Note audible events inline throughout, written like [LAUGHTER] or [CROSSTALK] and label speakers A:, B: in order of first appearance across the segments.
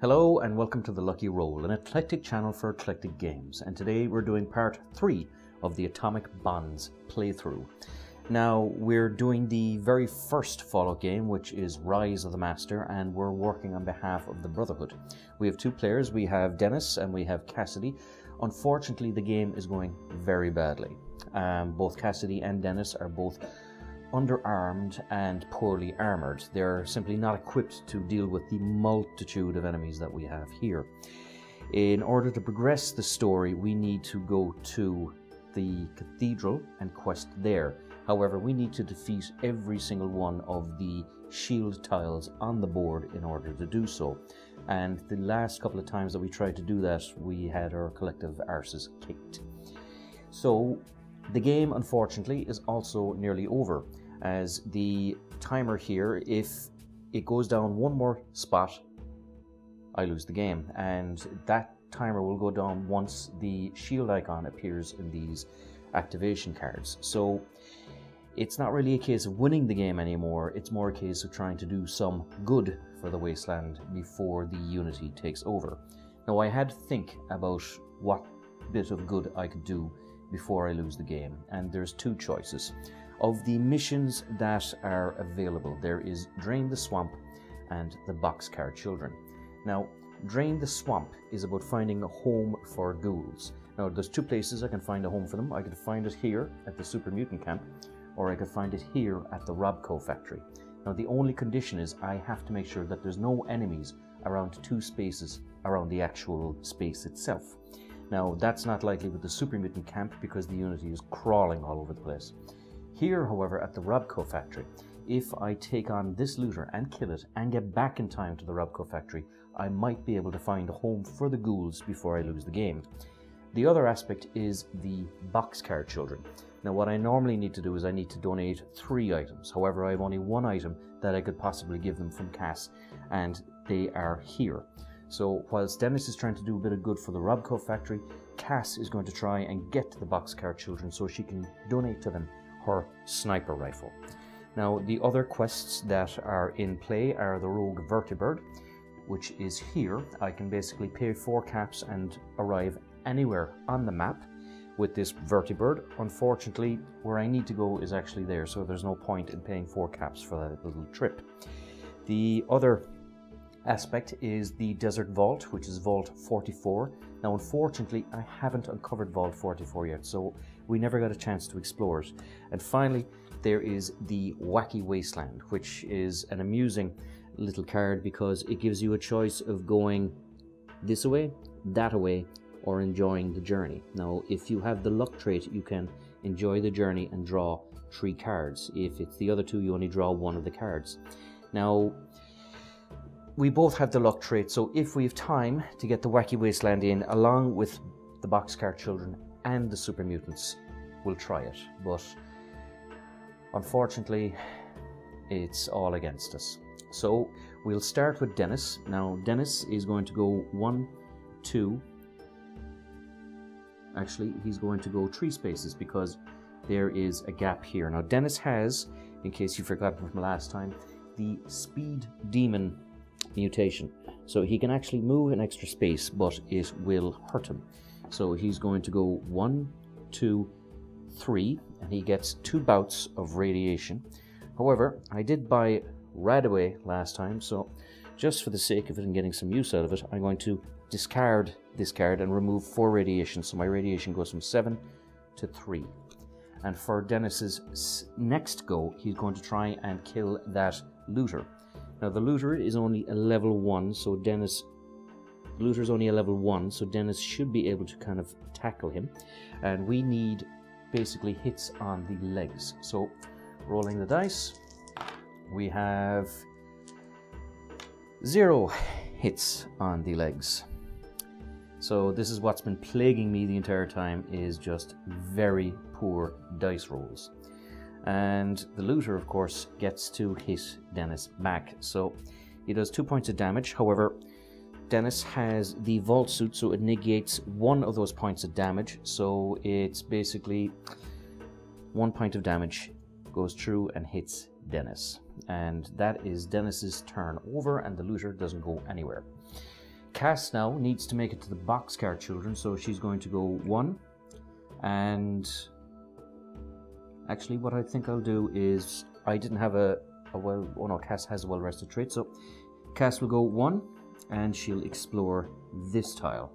A: Hello and welcome to the Lucky Roll, an eclectic channel for eclectic games. And today we're doing part three of the Atomic Bonds playthrough. Now we're doing the very first Fallout game, which is Rise of the Master, and we're working on behalf of the Brotherhood. We have two players. We have Dennis and we have Cassidy. Unfortunately, the game is going very badly. Um, both Cassidy and Dennis are both underarmed and poorly armored. They're simply not equipped to deal with the multitude of enemies that we have here. In order to progress the story, we need to go to the cathedral and quest there. However, we need to defeat every single one of the shield tiles on the board in order to do so. And the last couple of times that we tried to do that, we had our collective arses kicked. So the game, unfortunately, is also nearly over, as the timer here, if it goes down one more spot, I lose the game, and that timer will go down once the shield icon appears in these activation cards. So it's not really a case of winning the game anymore, it's more a case of trying to do some good for the Wasteland before the Unity takes over. Now, I had to think about what bit of good I could do before I lose the game. And there's two choices. Of the missions that are available, there is Drain the Swamp and the Boxcar Children. Now, Drain the Swamp is about finding a home for ghouls. Now, there's two places I can find a home for them. I could find it here at the Super Mutant Camp, or I could find it here at the Robco factory. Now, the only condition is I have to make sure that there's no enemies around two spaces around the actual space itself. Now, that's not likely with the Super Mutant camp because the Unity is crawling all over the place. Here, however, at the Robco factory, if I take on this looter and kill it and get back in time to the Robco factory, I might be able to find a home for the ghouls before I lose the game. The other aspect is the boxcar children. Now, what I normally need to do is I need to donate three items. However, I have only one item that I could possibly give them from Cass, and they are here. So whilst Dennis is trying to do a bit of good for the Robco factory, Cass is going to try and get to the boxcar children so she can donate to them her sniper rifle. Now, the other quests that are in play are the Rogue Vertibird, which is here. I can basically pay four caps and arrive anywhere on the map with this Vertibird. Unfortunately, where I need to go is actually there, so there's no point in paying four caps for that little trip. The other aspect is the Desert Vault, which is Vault 44. Now, unfortunately, I haven't uncovered Vault 44 yet, so we never got a chance to explore it. And finally, there is the Wacky Wasteland, which is an amusing little card because it gives you a choice of going this way, that way, or enjoying the journey. Now, if you have the luck trait, you can enjoy the journey and draw three cards. If it's the other two, you only draw one of the cards. Now, we both have the luck trait, so if we have time to get the Wacky Wasteland in, along with the Boxcar Children and the Super Mutants, we'll try it. But unfortunately, it's all against us. So we'll start with Dennis. Now, Dennis is going to go one, two. Actually, he's going to go three spaces because there is a gap here. Now, Dennis has, in case you forgot from last time, the Speed Demon mutation. So he can actually move an extra space, but it will hurt him. So he's going to go one, two, three, and he gets two bouts of radiation. However, I did buy Radaway last time, so just for the sake of it and getting some use out of it, I'm going to discard this card and remove four radiation. So my radiation goes from seven to three. And for Dennis's next go, he's going to try and kill that looter. Now the looter is only a level 1, so Dennis... Looter is only a level 1, so Dennis should be able to kind of tackle him. And we need basically hits on the legs. So rolling the dice, we have zero hits on the legs. So this is what's been plaguing me the entire time is just very poor dice rolls and the looter of course gets to hit Dennis back. So he does two points of damage. However Dennis has the vault suit so it negates one of those points of damage. So it's basically one point of damage goes through and hits Dennis. And that is Dennis's turn over and the looter doesn't go anywhere. Cass now needs to make it to the boxcar children, so she's going to go one. And actually, what I think I'll do is I didn't have a, a well. Oh no, Cass has a well rested trait, so Cass will go one, and she'll explore this tile.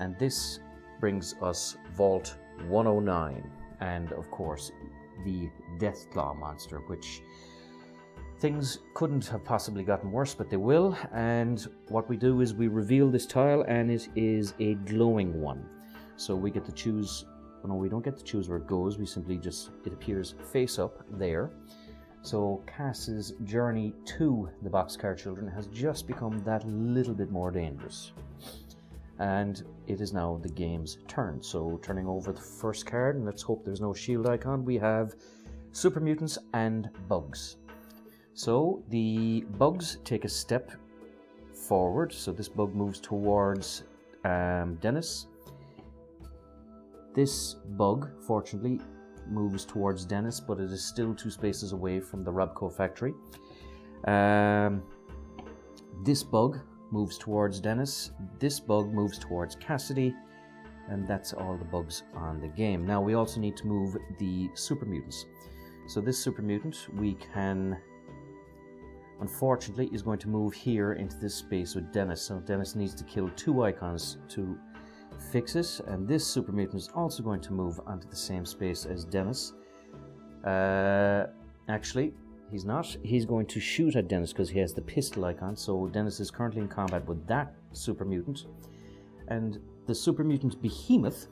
A: And this brings us Vault 109, and of course, the Deathclaw monster, which things couldn't have possibly gotten worse, but they will. And what we do is we reveal this tile, and it is a glowing one. So we get to choose. We don't get to choose where it goes. We simply just it appears face up there. So Cass's journey to the Boxcar Children has just become that little bit more dangerous. And it is now the game's turn. So turning over the first card, and let's hope there's no shield icon, we have Super Mutants and Bugs. So the bugs take a step forward. So this bug moves towards um, Dennis. This bug, fortunately, moves towards Dennis, but it is still two spaces away from the Robco factory. Um, this bug moves towards Dennis. This bug moves towards Cassidy. And that's all the bugs on the game. Now we also need to move the super mutants. So this super mutant we can unfortunately is going to move here into this space with Dennis. So Dennis needs to kill two icons to fix it. And this super mutant is also going to move onto the same space as Dennis. Uh, actually, he's not. He's going to shoot at Dennis because he has the pistol icon. So Dennis is currently in combat with that super mutant. And the super mutant Behemoth,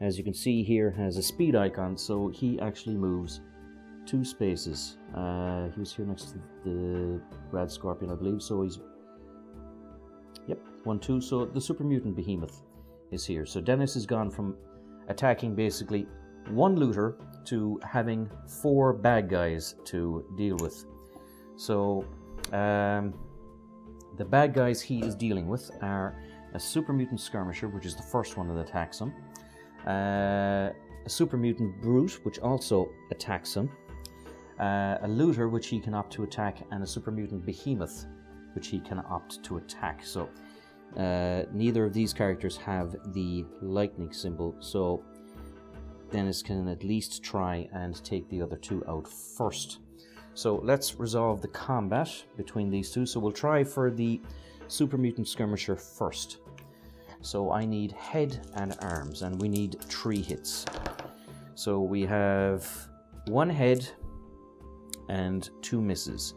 A: as you can see here, has a speed icon. So he actually moves two spaces. Uh, he was here next to the Red Scorpion, I believe. So he's. Yep, one, two. So the super mutant Behemoth is here. So Dennis has gone from attacking basically one looter to having four bad guys to deal with. So um, the bad guys he is dealing with are a super mutant skirmisher, which is the first one that attacks him, uh, a super mutant brute, which also attacks him, uh, a looter, which he can opt to attack, and a super mutant behemoth, which he can opt to attack. So uh, neither of these characters have the lightning symbol, so Dennis can at least try and take the other two out first. So let's resolve the combat between these two. So we'll try for the Super Mutant Skirmisher first. So I need head and arms, and we need three hits. So we have one head and two misses.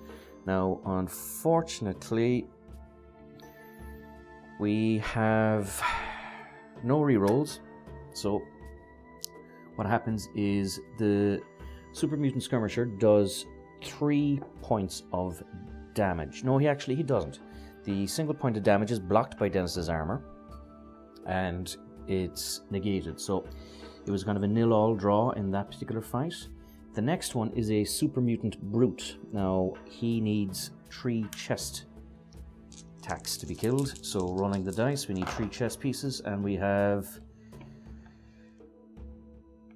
A: Now, unfortunately, we have no rerolls. So, what happens is the Super Mutant Skirmisher does three points of damage. No, he actually he doesn't. The single point of damage is blocked by Dennis's armor, and it's negated. So, it was kind of a nil-all draw in that particular fight. The next one is a Super Mutant Brute. Now, he needs three chest attacks to be killed. So rolling the dice, we need three chess pieces, and we have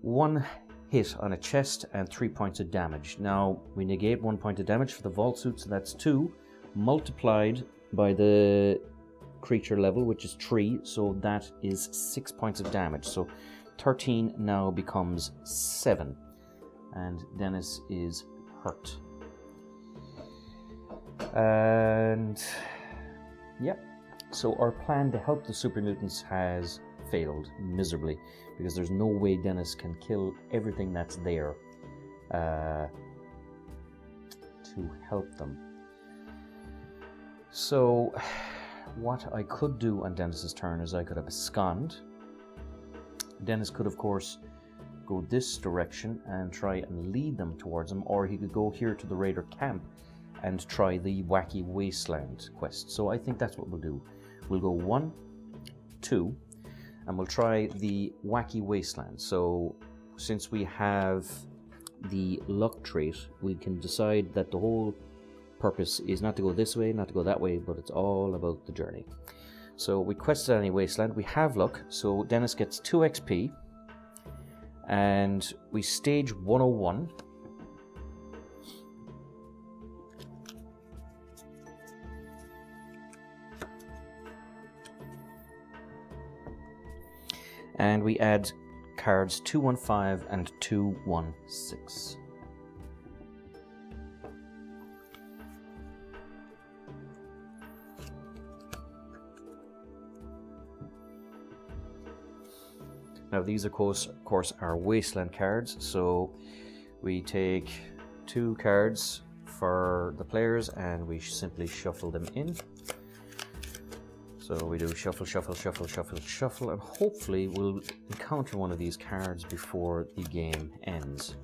A: one hit on a chest and three points of damage. Now, we negate one point of damage for the vault suit, so that's two, multiplied by the creature level, which is three, so that is six points of damage. So 13 now becomes seven and Dennis is hurt. And yep, so our plan to help the super mutants has failed miserably because there's no way Dennis can kill everything that's there uh, to help them. So, what I could do on Dennis's turn is I could have abscond. Dennis could, of course, go this direction and try and lead them towards him, or he could go here to the raider camp and try the wacky wasteland quest. So I think that's what we'll do. We'll go one, two, and we'll try the wacky wasteland. So since we have the luck trait, we can decide that the whole purpose is not to go this way, not to go that way, but it's all about the journey. So we quested any wasteland, we have luck, so Dennis gets 2 XP, and we stage 101 And we add cards 215 and 216. Now these of course, of course are wasteland cards, so we take two cards for the players and we simply shuffle them in. So we do shuffle, shuffle, shuffle, shuffle, shuffle, and hopefully we'll encounter one of these cards before the game ends.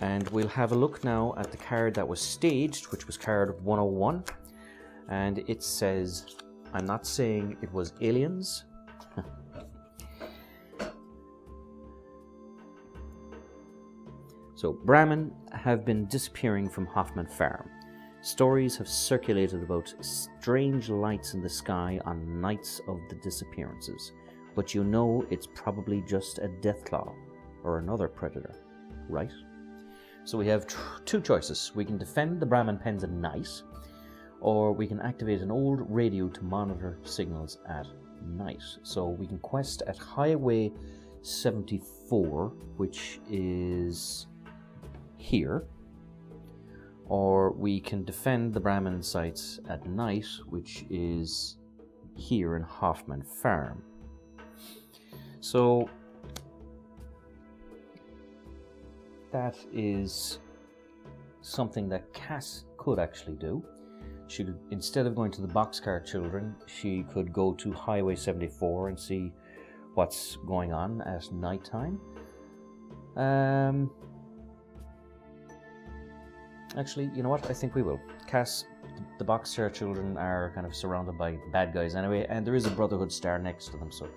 A: And we'll have a look now at the card that was staged, which was card 101. And it says, I'm not saying it was aliens. [LAUGHS] so, Brahmin have been disappearing from Hoffman Farm. Stories have circulated about strange lights in the sky on nights of the disappearances, but you know it's probably just a deathclaw or another predator, right? So we have two choices. We can defend the Brahmin pens at night, or we can activate an old radio to monitor signals at night. So we can quest at Highway 74, which is here or we can defend the Brahmin sites at night, which is here in Hoffman Farm. So that is something that Cass could actually do. She instead of going to the Boxcar Children, she could go to Highway 74 and see what's going on at night time. Um, Actually, you know what? I think we will. Cass, the Boxcar Children are kind of surrounded by bad guys anyway, and there is a Brotherhood star next to them, so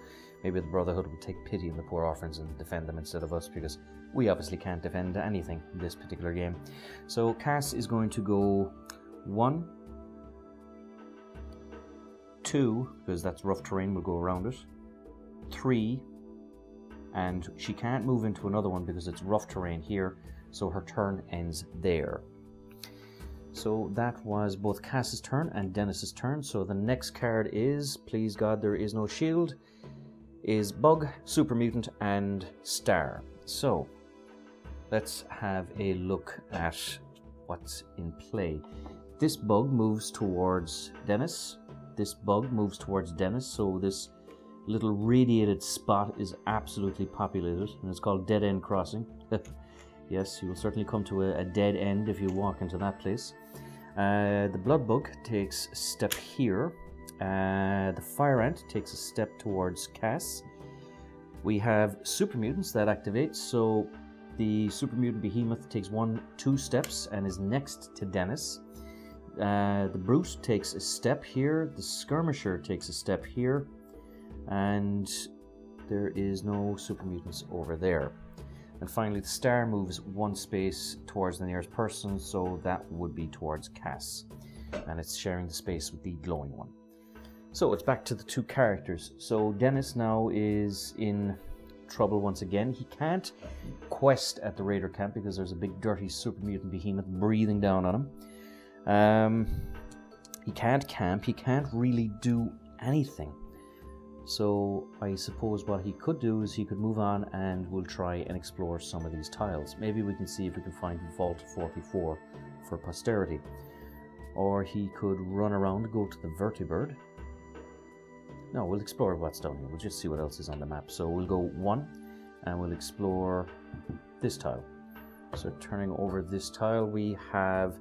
A: maybe the Brotherhood will take pity on the poor orphans and defend them instead of us, because we obviously can't defend anything in this particular game. So Cass is going to go one, two, because that's rough terrain, we'll go around it, three, and she can't move into another one because it's rough terrain here, so her turn ends there. So that was both Cass's turn and Dennis's turn. So the next card is, please God, there is no shield, is Bug, Super Mutant, and Star. So let's have a look at what's in play. This bug moves towards Dennis. This bug moves towards Dennis. So this little radiated spot is absolutely populated, and it's called Dead End Crossing. [LAUGHS] Yes, you will certainly come to a, a dead end if you walk into that place. Uh, the blood bug takes a step here. Uh, the fire ant takes a step towards Cass. We have super mutants that activate, so the super mutant behemoth takes one, two steps and is next to Dennis. Uh, the brute takes a step here. The skirmisher takes a step here, and there is no super mutants over there. And finally, the star moves one space towards the nearest person, so that would be towards Cass. And it's sharing the space with the glowing one. So it's back to the two characters. So Dennis now is in trouble once again. He can't quest at the Raider camp because there's a big dirty super mutant behemoth breathing down on him. Um, he can't camp. He can't really do anything. So I suppose what he could do is he could move on and we'll try and explore some of these tiles. Maybe we can see if we can find Vault 44 for posterity. Or he could run around, go to the vertibird. No, we'll explore what's down here. We'll just see what else is on the map. So we'll go one and we'll explore this tile. So turning over this tile, we have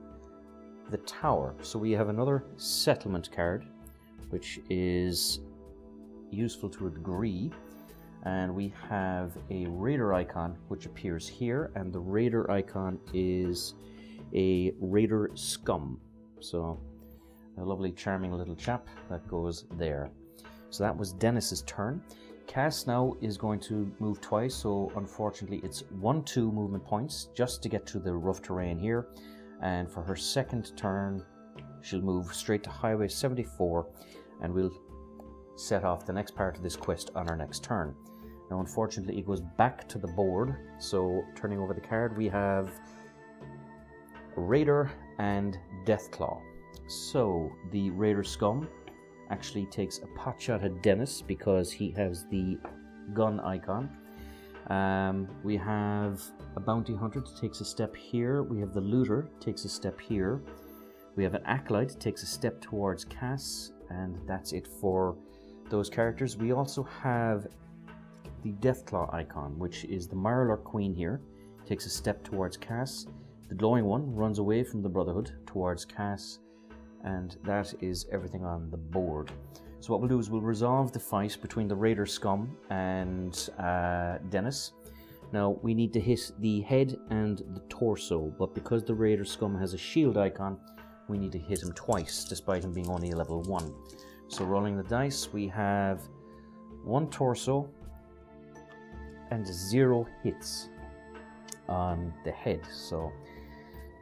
A: the tower. So we have another settlement card, which is useful to a degree. And we have a raider icon which appears here, and the raider icon is a raider scum. So a lovely, charming little chap that goes there. So that was Dennis's turn. Cass now is going to move twice, so unfortunately it's 1-2 movement points just to get to the rough terrain here. And for her second turn, she'll move straight to Highway 74, and we'll set off the next part of this quest on our next turn. Now, unfortunately, it goes back to the board, so turning over the card, we have Raider and Deathclaw. So, the Raider Scum actually takes a pot shot at Dennis because he has the gun icon. Um, we have a bounty hunter takes a step here. We have the looter takes a step here. We have an acolyte takes a step towards Cass, and that's it for those characters. We also have the Deathclaw icon, which is the Mirelurk Queen here, takes a step towards Cass. The glowing one runs away from the Brotherhood towards Cass, and that is everything on the board. So what we'll do is we'll resolve the fight between the Raider Scum and uh, Dennis. Now we need to hit the head and the torso, but because the Raider Scum has a shield icon, we need to hit him twice, despite him being only a level 1. So rolling the dice, we have one torso and zero hits on the head. So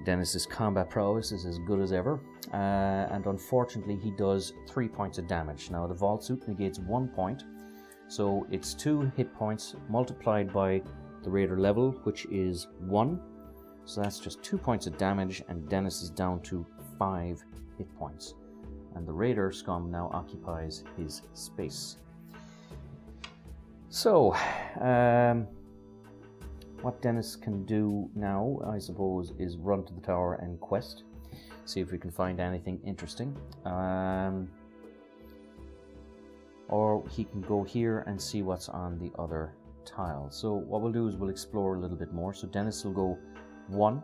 A: Dennis's combat prowess is as good as ever, uh, and unfortunately, he does three points of damage. Now, the Vault Suit negates one point, so it's two hit points multiplied by the Raider level, which is one. So that's just two points of damage, and Dennis is down to five hit points. And the Raider scum now occupies his space. So, um, what Dennis can do now, I suppose, is run to the tower and quest. See if we can find anything interesting. Um, or he can go here and see what's on the other tile. So what we'll do is we'll explore a little bit more. So Dennis will go one,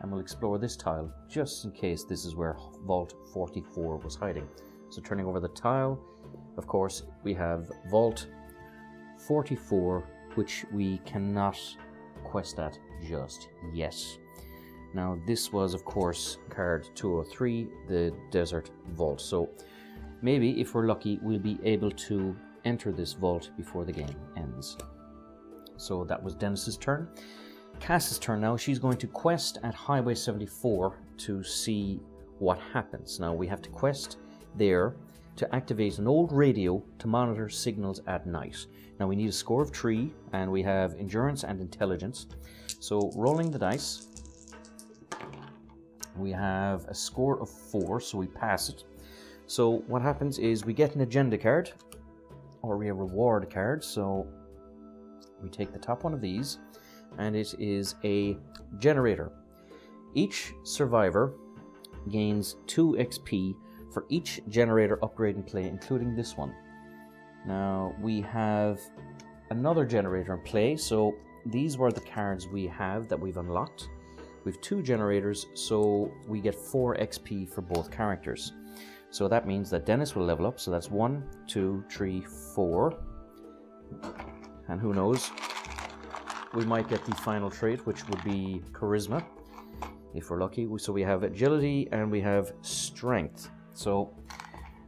A: and we'll explore this tile just in case this is where Vault 44 was hiding. So turning over the tile, of course, we have Vault 44 which we cannot quest at just yet. Now, this was, of course, card 203, the Desert Vault. So, maybe if we're lucky, we'll be able to enter this vault before the game ends. So, that was Dennis's turn. Cass's turn now. She's going to quest at Highway 74 to see what happens. Now, we have to quest there to activate an old radio to monitor signals at night. Now we need a score of 3 and we have endurance and intelligence. So rolling the dice, we have a score of 4, so we pass it. So what happens is we get an agenda card or a reward card. So we take the top one of these and it is a generator. Each survivor gains 2 XP for each generator upgrade in play, including this one. Now we have another generator in play, so these were the cards we have that we've unlocked. We have two generators, so we get 4 XP for both characters. So that means that Dennis will level up, so that's one, two, three, four. And who knows, we might get the final trait, which would be Charisma, if we're lucky. So we have Agility and we have Strength. So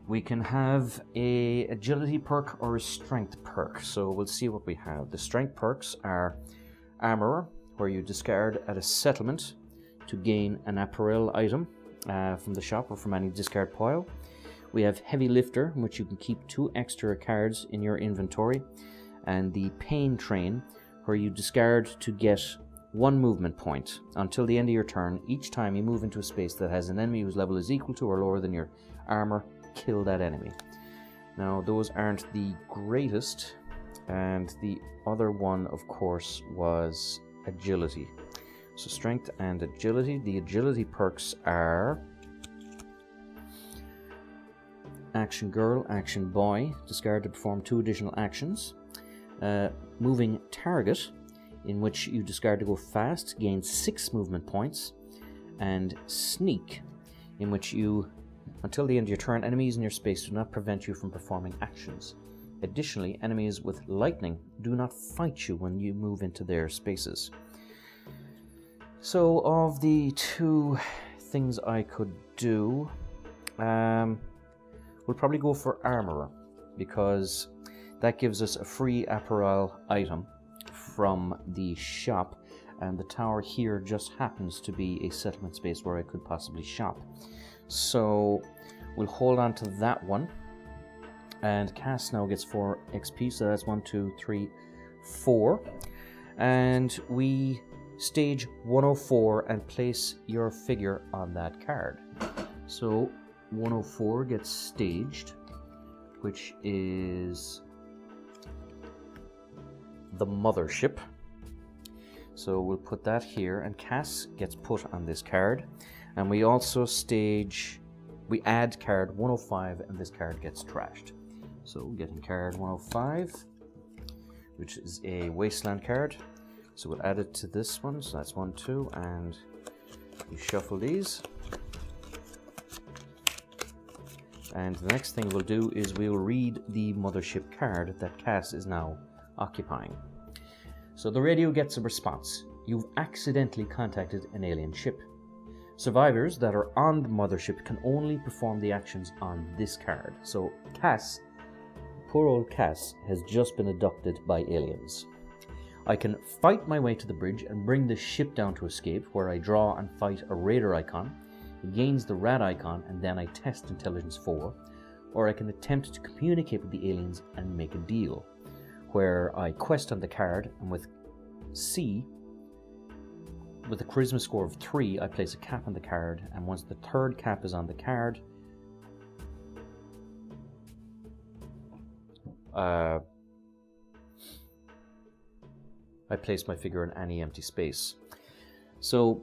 A: we can have a agility perk or a strength perk. So we'll see what we have. The strength perks are armorer, where you discard at a settlement to gain an apparel item uh, from the shop or from any discard pile. We have heavy lifter, in which you can keep two extra cards in your inventory, and the pain train, where you discard to get one movement point until the end of your turn. Each time you move into a space that has an enemy whose level is equal to or lower than your armor, kill that enemy. Now, those aren't the greatest, and the other one, of course, was agility. So, strength and agility. The agility perks are Action Girl, Action Boy, discard to perform two additional actions. Uh, moving Target, in which you discard to go fast, gain 6 movement points, and Sneak, in which you, until the end of your turn, enemies in your space do not prevent you from performing actions. Additionally, enemies with lightning do not fight you when you move into their spaces. So, of the two things I could do, um, we'll probably go for Armorer because that gives us a free apparel item from the shop and the tower here just happens to be a settlement space where I could possibly shop. So we'll hold on to that one. And Cass now gets 4 XP, so that's one, two, three, four. And we stage 104 and place your figure on that card. So 104 gets staged. which is the mothership. So we'll put that here, and Cass gets put on this card. And we also stage, we add card 105, and this card gets trashed. So we're getting card 105, which is a wasteland card. So we'll add it to this one, so that's one, two, and we shuffle these. And the next thing we'll do is we'll read the mothership card that Cass is now occupying. So the radio gets a response. You've accidentally contacted an alien ship. Survivors that are on the mothership can only perform the actions on this card. So Cass, poor old Cass, has just been abducted by aliens. I can fight my way to the bridge and bring the ship down to escape, where I draw and fight a raider icon. It gains the rad icon, and then I test intelligence 4. Or I can attempt to communicate with the aliens and make a deal where I quest on the card, and with C, with a charisma score of 3, I place a cap on the card, and once the third cap is on the card, uh, I place my figure in any empty space. So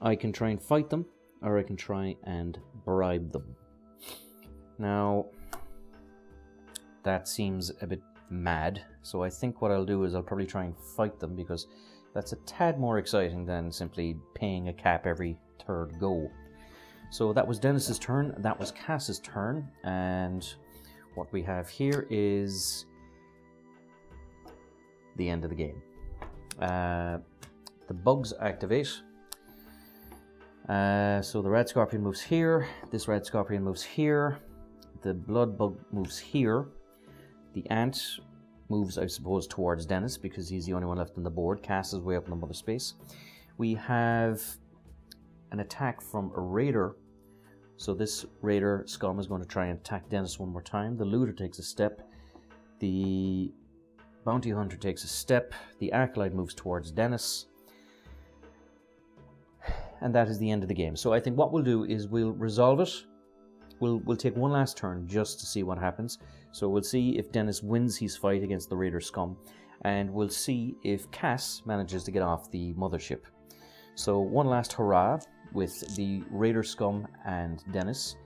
A: I can try and fight them, or I can try and bribe them. Now, that seems a bit mad. So I think what I'll do is I'll probably try and fight them because that's a tad more exciting than simply paying a cap every third go. So that was Dennis's turn, that was Cass's turn, and what we have here is the end of the game. Uh, the bugs activate. Uh, so the red scorpion moves here, this red scorpion moves here, the blood bug moves here, the ant moves, I suppose, towards Dennis because he's the only one left on the board. Cass is way up in the mother space. We have an attack from a raider. So this raider scum is going to try and attack Dennis one more time. The looter takes a step. The bounty hunter takes a step. The acolyte moves towards Dennis. And that is the end of the game. So I think what we'll do is we'll resolve it we'll we'll take one last turn just to see what happens. So we'll see if Dennis wins his fight against the Raider scum, and we'll see if Cass manages to get off the mothership. So one last hurrah with the Raider scum and Dennis.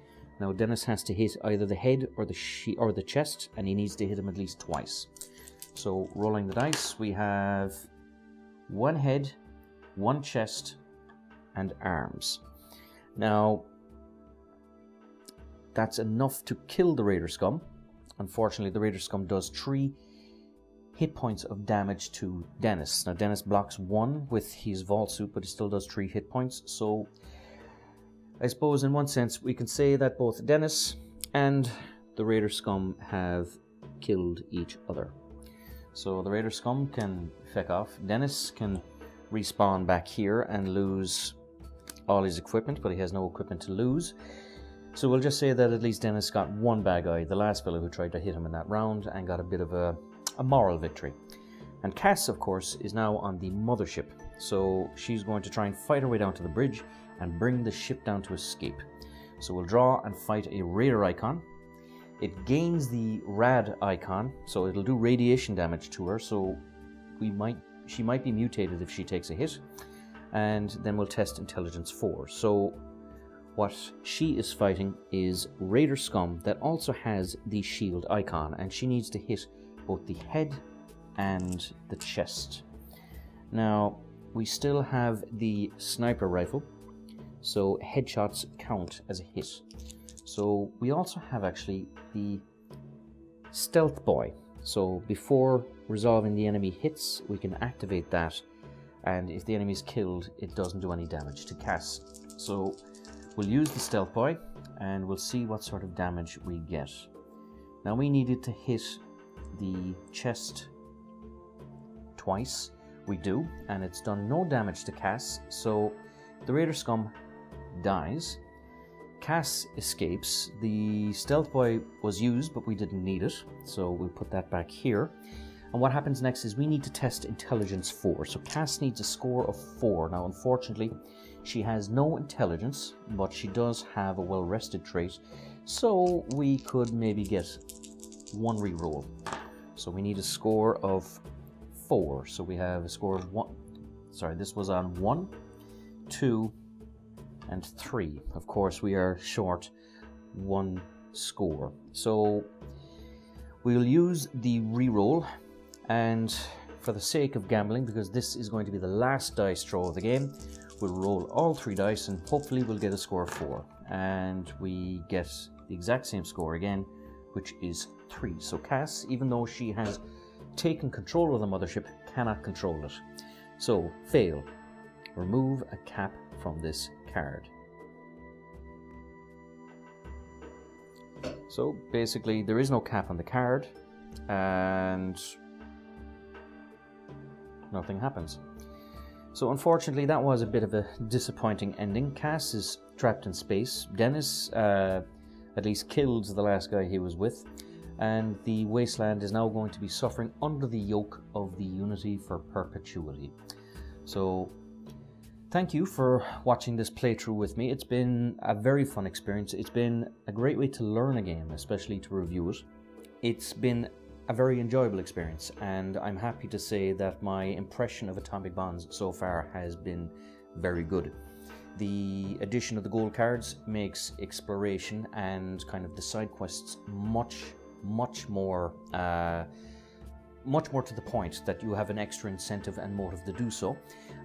A: Now Dennis has to hit either the head or the she- or the chest, and he needs to hit him at least twice. So rolling the dice, we have one head, one chest, and arms. Now that's enough to kill the Raider Scum. Unfortunately, the Raider Scum does three hit points of damage to Dennis. Now, Dennis blocks one with his Vault Suit, but he still does three hit points. So, I suppose in one sense, we can say that both Dennis and the Raider Scum have killed each other. So, the Raider Scum can feck off. Dennis can respawn back here and lose all his equipment, but he has no equipment to lose. So we'll just say that at least Dennis got one bad guy, the last fellow who tried to hit him in that round, and got a bit of a, a moral victory. And Cass, of course, is now on the mothership, so she's going to try and fight her way down to the bridge and bring the ship down to escape. So we'll draw and fight a raider icon. It gains the rad icon, so it'll do radiation damage to her, so we might she might be mutated if she takes a hit. And then we'll test intelligence 4. So what she is fighting is Raider Scum that also has the shield icon, and she needs to hit both the head and the chest. Now, we still have the sniper rifle, so headshots count as a hit. So we also have actually the stealth boy. So before resolving the enemy hits, we can activate that, and if the enemy is killed, it doesn't do any damage to Cass. So We'll use the Stealth Boy and we'll see what sort of damage we get. Now we needed to hit the chest twice. We do, and it's done no damage to Cass, so the Raider Scum dies. Cass escapes. The Stealth Boy was used, but we didn't need it, so we'll put that back here. And what happens next is we need to test Intelligence 4. So Cass needs a score of 4. Now, unfortunately, she has no intelligence, but she does have a well rested trait, so we could maybe get one reroll. So we need a score of four. So we have a score of one. Sorry, this was on one, two, and three. Of course, we are short one score. So we'll use the reroll and for the sake of gambling, because this is going to be the last dice throw of the game, we'll roll all three dice and hopefully we'll get a score of four. And we get the exact same score again, which is three. So Cass, even though she has taken control of the mothership, cannot control it. So, fail. Remove a cap from this card. So basically, there is no cap on the card, and nothing happens. So unfortunately, that was a bit of a disappointing ending. Cass is trapped in space. Dennis uh, at least killed the last guy he was with, and the wasteland is now going to be suffering under the yoke of the Unity for Perpetuity. So thank you for watching this playthrough with me. It's been a very fun experience. It's been a great way to learn a game, especially to review it. It's been a very enjoyable experience, and I'm happy to say that my impression of Atomic Bonds so far has been very good. The addition of the gold cards makes exploration and kind of the side quests much, much more, uh, much more to the point. That you have an extra incentive and motive to do so.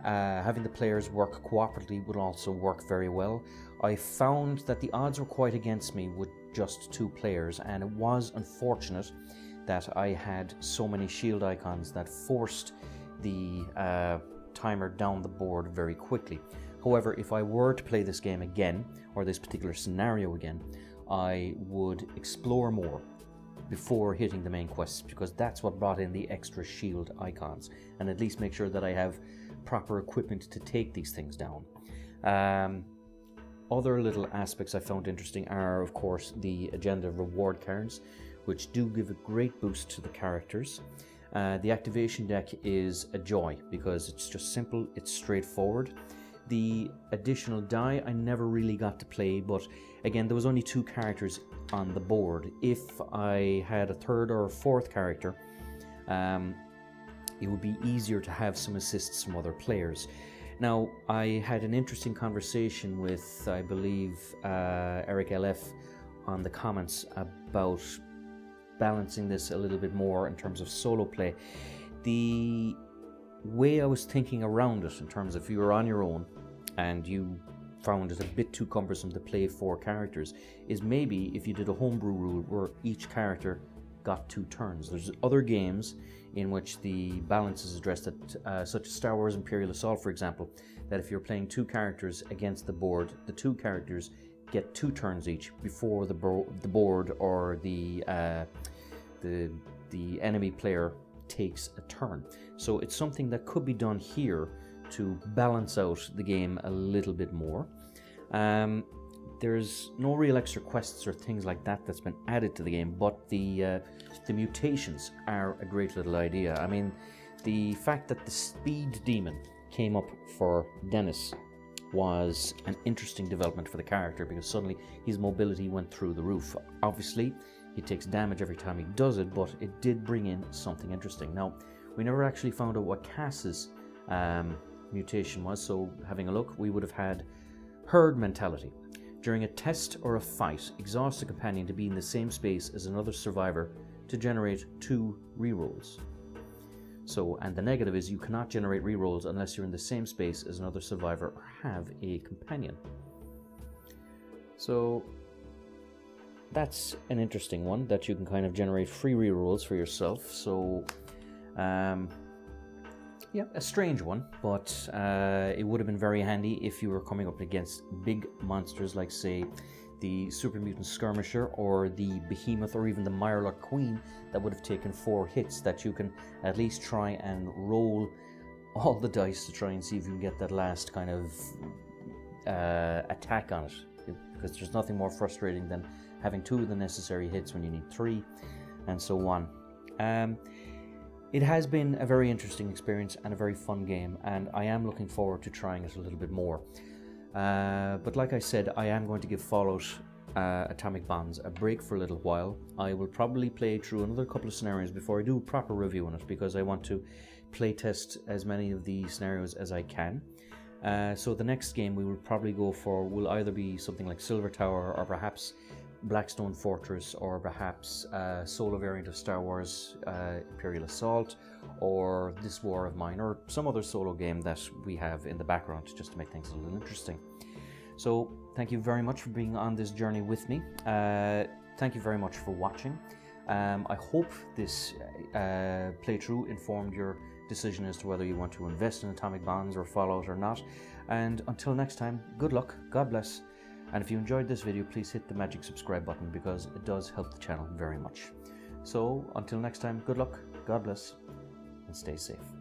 A: Uh, having the players work cooperatively would also work very well. I found that the odds were quite against me with just two players, and it was unfortunate that I had so many shield icons that forced the uh, timer down the board very quickly. However, if I were to play this game again, or this particular scenario again, I would explore more before hitting the main quests because that's what brought in the extra shield icons and at least make sure that I have proper equipment to take these things down. Um, other little aspects I found interesting are, of course, the agenda reward cards, which do give a great boost to the characters. Uh, the activation deck is a joy because it's just simple, it's straightforward. The additional die I never really got to play, but again, there was only two characters on the board. If I had a third or a fourth character, um, it would be easier to have some assists from other players. Now, I had an interesting conversation with, I believe, uh, Eric LF on the comments about balancing this a little bit more in terms of solo play. The way I was thinking around it, in terms of if you were on your own and you found it a bit too cumbersome to play four characters, is maybe if you did a homebrew rule where each character got two turns. There's other games in which the balance is addressed, at, uh, such as Star Wars Imperial Assault, for example, that if you're playing two characters against the board, the two characters get two turns each before the, the board or the uh, the the enemy player takes a turn. So it's something that could be done here to balance out the game a little bit more. Um, there's no real extra quests or things like that that's been added to the game, but the uh, the mutations are a great little idea. I mean, the fact that the speed demon came up for Dennis was an interesting development for the character because suddenly his mobility went through the roof. Obviously, he takes damage every time he does it, but it did bring in something interesting. Now, we never actually found out what Cass's um, mutation was, so having a look, we would have had herd mentality. During a test or a fight, exhaust a companion to be in the same space as another survivor to generate two rerolls. So, and the negative is you cannot generate rerolls unless you're in the same space as another survivor or have a companion. So, that's an interesting one that you can kind of generate free rerolls for yourself. So, um, yeah, a strange one, but uh, it would have been very handy if you were coming up against big monsters like, say, the Super Mutant Skirmisher or the Behemoth or even the Mirelurk Queen that would have taken four hits that you can at least try and roll all the dice to try and see if you can get that last kind of uh, attack on it. Because there's nothing more frustrating than having two of the necessary hits when you need three, and so on. Um, it has been a very interesting experience and a very fun game, and I am looking forward to trying it a little bit more. Uh, but like I said, I am going to give Fallout uh, Atomic Bonds a break for a little while. I will probably play through another couple of scenarios before I do a proper review on it because I want to play test as many of the scenarios as I can. Uh, so the next game we will probably go for will either be something like Silver Tower or perhaps Blackstone Fortress or perhaps a solo variant of Star Wars uh, Imperial Assault or This War of Mine or some other solo game that we have in the background just to make things a little interesting. So thank you very much for being on this journey with me. Uh, thank you very much for watching. Um, I hope this uh, playthrough informed your decision as to whether you want to invest in atomic bonds or Fallout or not. And until next time, good luck, God bless, and if you enjoyed this video, please hit the magic subscribe button because it does help the channel very much. So until next time, good luck, God bless, and stay safe.